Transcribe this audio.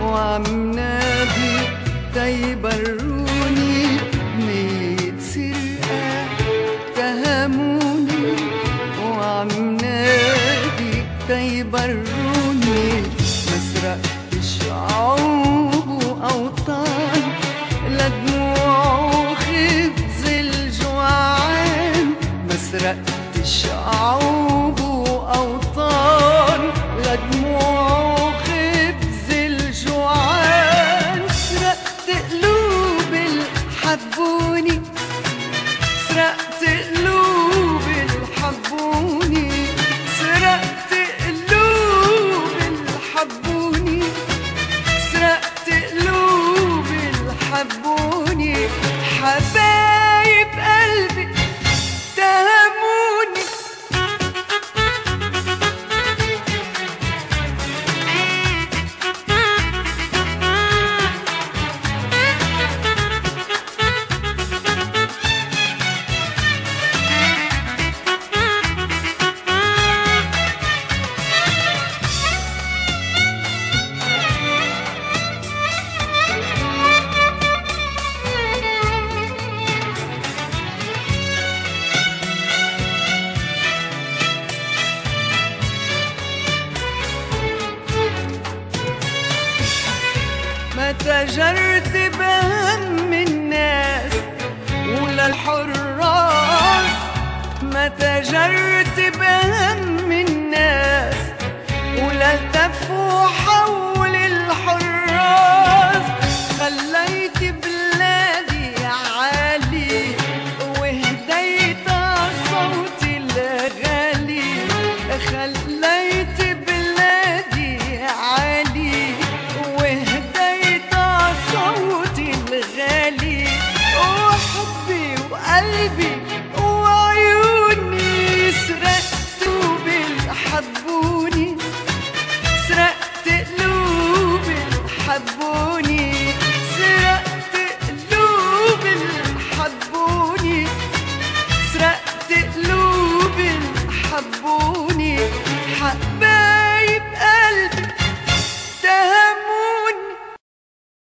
وعم نادي تيبروني ميت سرقة اتهموني وعم نادي تيبروني ما سرقتش عوب وأوطان لا دموع وخبز الجوعان ما سرقتش عوب وأوطان تجرت بهم الناس ولا الحراس. ما تجرت بهم الناس ولا التفوحة